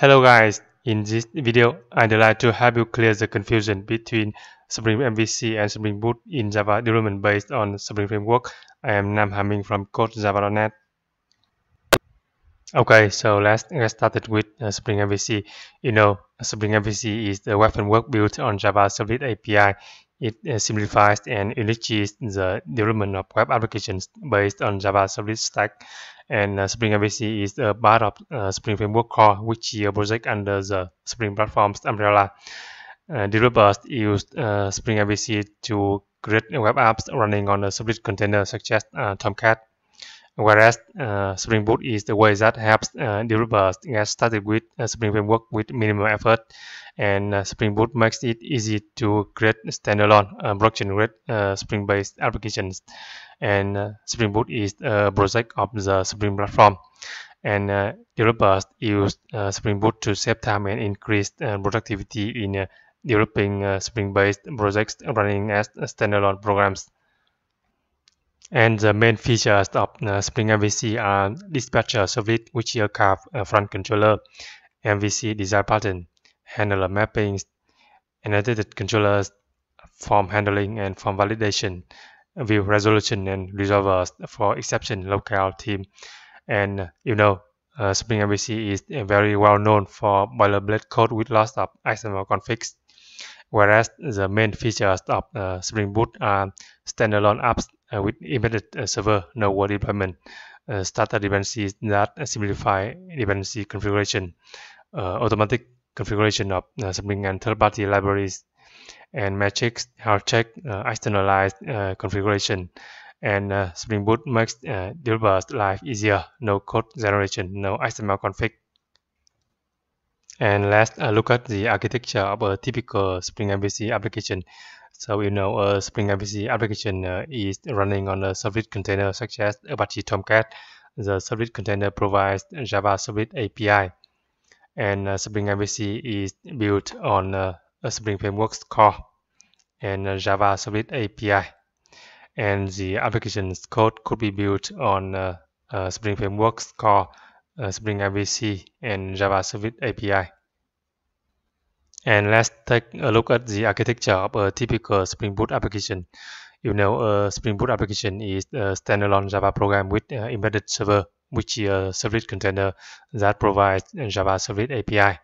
Hello guys, in this video I'd like to help you clear the confusion between Spring MVC and Spring Boot in Java development based on Spring Framework. I am Nam Ha Minh from CodeJava.net. Okay, so let's get started with uh, Spring MVC. You know, Spring MVC is the web framework built on Java Servlet API. It simplifies and enriches the development of web applications based on Java Servlet stack and uh, Spring MVC is a part of uh, Spring Framework Core, which is a project under the Spring Platform's umbrella. Uh, developers use uh, Spring MVC to create web apps running on a Spring container such as uh, Tomcat, whereas uh, Spring Boot is the way that helps developers get started with Spring Framework with minimal effort, and Spring Boot makes it easy to create standalone blockchain-ready Spring-based applications and uh, Spring Boot is a project of the Spring platform. And uh, developers use uh, Spring Boot to save time and increase productivity in developing Spring-based projects running as standalone programs. And the main features of uh, Spring MVC are dispatcher servlet, which is a front controller, MVC design pattern, handler mappings, annotated controllers, form handling, and form validation, view resolution and resolvers for exception locale theme. And you know, uh, Spring MVC is very well known for boilerplate code with lots of XML configs, whereas the main features of uh, Spring Boot are standalone apps uh, with embedded uh, server node deployment, uh, starter dependencies that simplify dependency configuration, uh, automatic configuration of Spring and third-party libraries, and metrics health check uh, externalized uh, configuration and uh, Spring Boot makes uh, developers life easier no code generation no XML config. And let's uh, look at the architecture of a typical Spring MVC application so you know a Spring MVC application uh, is running on a Servlet container such as Apache Tomcat the Servlet container provides Java Servlet API and Spring MVC is built on a Spring Framework's core and Java Servlet API. And the application's code could be built on uh, uh, Spring Framework's core, uh, Spring MVC, and Java Servlet API. And let's take a look at the architecture of a typical Spring Boot application. You know, a Spring Boot application is a standalone Java program with uh, embedded server, which is a servlet container that provides Java Servlet API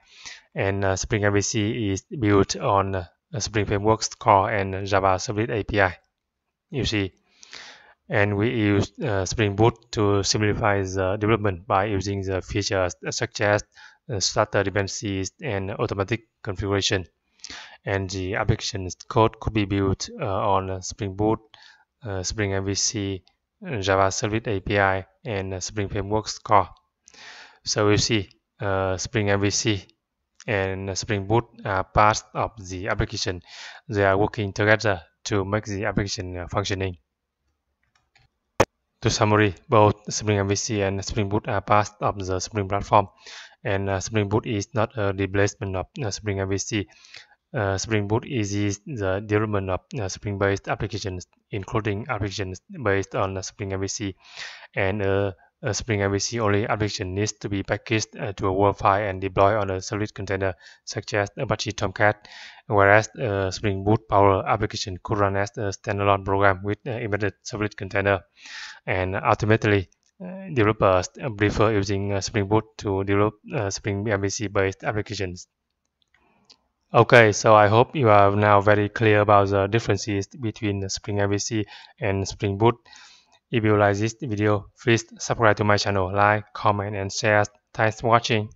and uh, Spring MVC is built on uh, Spring Framework's core and Java Servlet API. You see, and we use uh, Spring Boot to simplify the development by using the features such as starter dependencies and automatic configuration. And the application code could be built uh, on Spring Boot, uh, Spring MVC, Java Servlet API, and Spring Framework's core. So you see, Spring MVC and Spring Boot are part of the application. They are working together to make the application uh, functioning. To summary, both Spring MVC and Spring Boot are part of the Spring platform, and uh, Spring Boot is not a replacement of uh, Spring MVC. Uh, Spring Boot eases the development of uh, Spring-based applications, including applications based on Spring MVC, and uh, a Spring MVC only application needs to be packaged uh, to a WAR file and deployed on a Servlet container such as Apache Tomcat, whereas a Spring Boot Power application could run as a standalone program with an embedded Servlet container. And ultimately, uh, developers prefer using uh, Spring Boot to develop uh, Spring MVC based applications. Okay, so I hope you are now very clear about the differences between Spring MVC and Spring Boot. If you like this video, please subscribe to my channel, like, comment, and share. Thanks for watching.